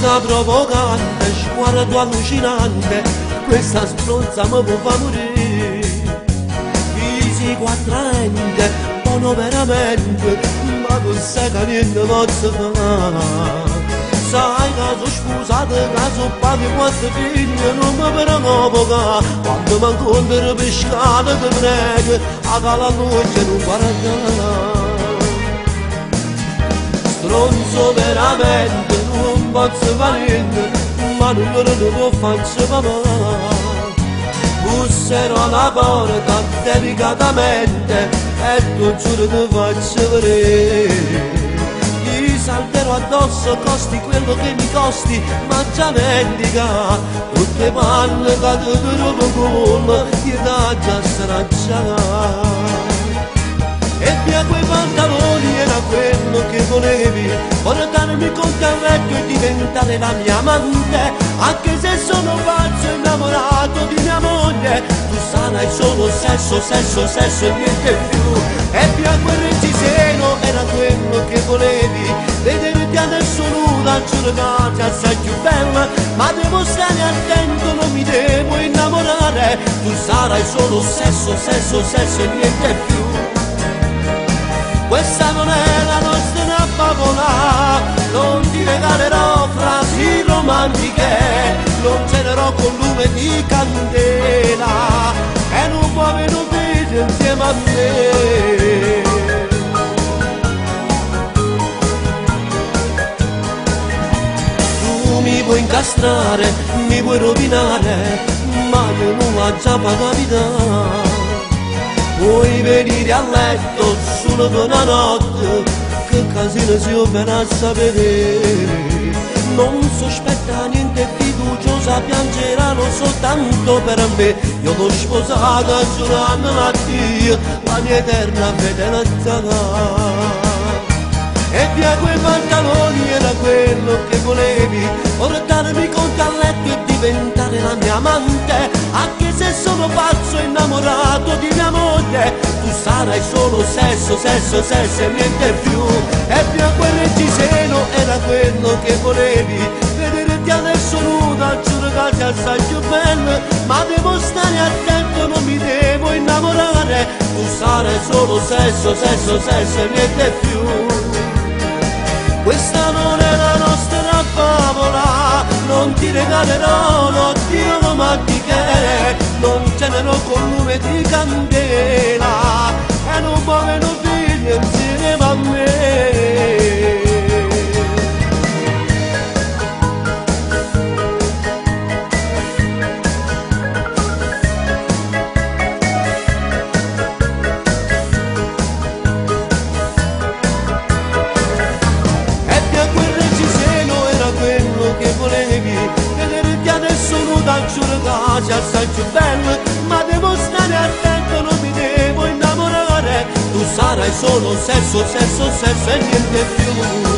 Bella provocante, sguardo allucinante Questa stronza mi può morire. Fisico attraente, buono veramente Ma tu sai che niente posso fare sai che sono sposato, che sono padre quattro figli, non mi preoccupa quando mi incontro per scala ti prego, a cala noce non guarda. Stronzo veramente non posso fare niente ma non lo faccio papà busserò alla porta delicatamente e tu giuro ti faccio vedere gli salterò addosso costi quello che mi costi ma già vendica tutte ti trovo con ti dà già sarà già e via quei pantaloni volevi portarmi con te al letto e diventare la mia amante. Anche se sono pazzo innamorato di mia moglie tu sarai solo sesso, sesso, sesso e niente più. E via quel reggiseno era quello che volevi. Vederti adesso nuda giurata assai più bella. Ma devo stare attento non mi devo innamorare. Tu sarai solo sesso, sesso, sesso e niente più romantiche, non cenerò con lume di candela, e non può venire insieme a me. Tu mi puoi incastrare, mi puoi rovinare, ma io non la già pagata Vuoi venire a letto solo per una notte Che casino si opera a sapere soltanto per me. Io l'ho sposata giurando a Dio La mia eterna fedeltà. E via quei pantaloni era quello che volevi. Portarmi con te a letto e diventare la mia amante. Anche se sono pazzo innamorato di mia moglie tu sarai solo sesso, sesso, sesso e niente più. E più a sarai solo sesso, sesso, sesso e niente più. Questa non è la nostra favola non ti regalerò notti romantiche non ce ne con lume di candela e non muovono figli insieme a me giurata assai più bello ma devo stare attento non mi devo innamorare. Tu sarai solo sesso sesso sesso e niente più